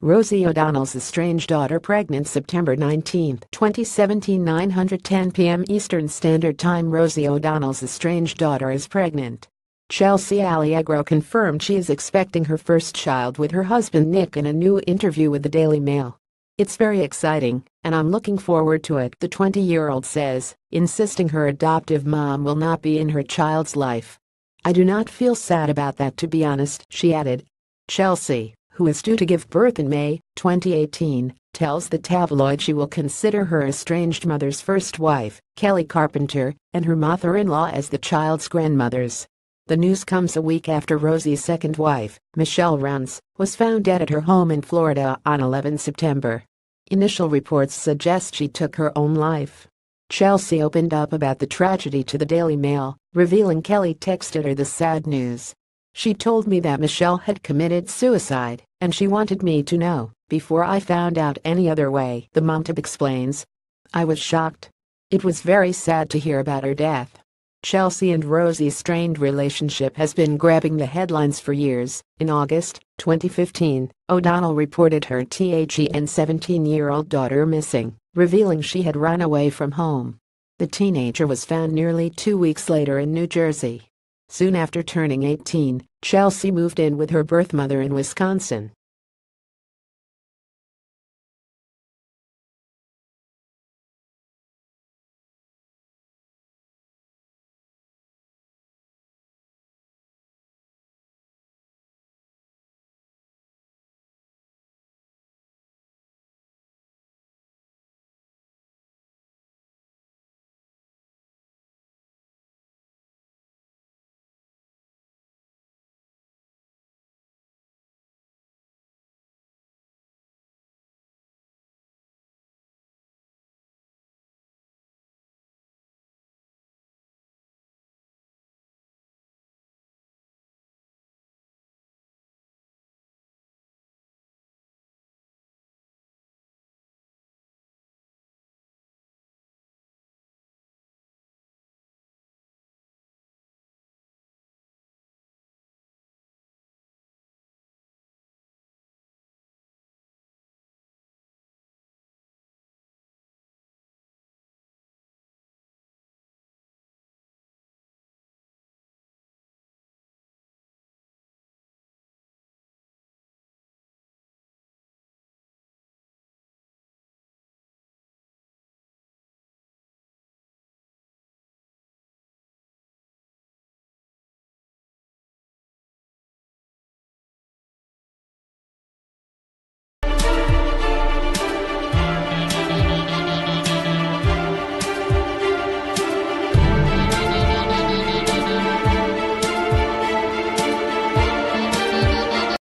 Rosie O'Donnell's estranged daughter pregnant September 19, 2017 9:10 p.m. Eastern Standard Time Rosie O'Donnell's estranged daughter is pregnant. Chelsea Allegro confirmed she is expecting her first child with her husband Nick in a new interview with the Daily Mail. It's very exciting, and I'm looking forward to it, the 20-year-old says, insisting her adoptive mom will not be in her child's life. I do not feel sad about that to be honest, she added. Chelsea, who is due to give birth in May 2018, tells the tabloid she will consider her estranged mother's first wife, Kelli Carpenter, and her mother-in-law as the child's grandmothers. The news comes a week after Rosie's second wife, Michelle Rounds, was found dead at her home in Florida on 11 September. Initial reports suggest she took her own life. Chelsea opened up about the tragedy to the Daily Mail, revealing Kelli texted her the sad news. She told me that Michelle had committed suicide, and she wanted me to know before I found out any other way, the mom explains. I was shocked. It was very sad to hear about her death. Chelsea and Rosie's strained relationship has been grabbing the headlines for years. In August 2015, O'Donnell reported her THE and 17-year-old daughter missing, revealing she had run away from home. The teenager was found nearly two weeks later in New Jersey. Soon after turning 18, Chelsea moved in with her birth mother in Wisconsin.